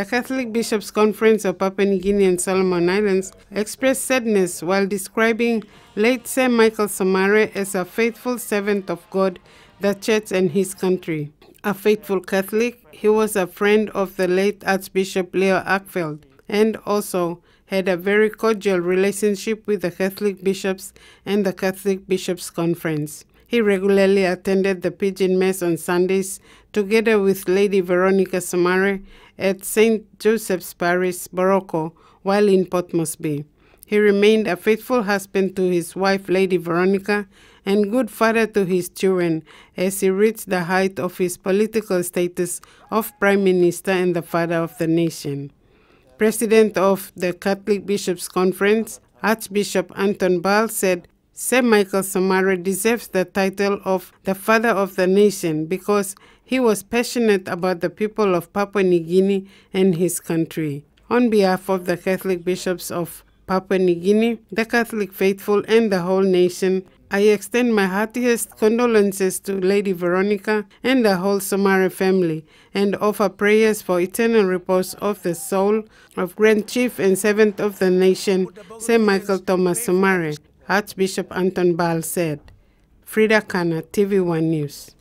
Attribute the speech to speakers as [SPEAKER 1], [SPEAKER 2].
[SPEAKER 1] The Catholic Bishops' Conference of Papua New Guinea and Solomon Islands expressed sadness while describing late Sir Michael Somare as a faithful servant of God, the Church, and his country. A faithful Catholic, he was a friend of the late Archbishop Leo Arkfeld and also had a very cordial relationship with the Catholic bishops and the Catholic Bishops' Conference. He regularly attended the Pidgin Mass on Sundays together with Lady Veronica Somare at St. Joseph's Parish, Boroko, while in Port Moresby. He remained a faithful husband to his wife, Lady Veronica, and good father to his children as he reached the height of his political status of Prime Minister and the father of the nation. President of the Catholic Bishops' Conference, Archbishop Anton Bal said Sir Michael Somare deserves the title of the father of the nation because he was passionate about the people of Papua New Guinea and his country. On behalf of the Catholic bishops of Papua New Guinea, the Catholic faithful, and the whole nation, I extend my heartiest condolences to Lady Veronica and the whole Somare family and offer prayers for eternal repose of the soul of Grand Chief and Seventh of the Nation, Sir Michael Thomas Somare, Archbishop Anton Bal said. Frida Kana, TVWAN News.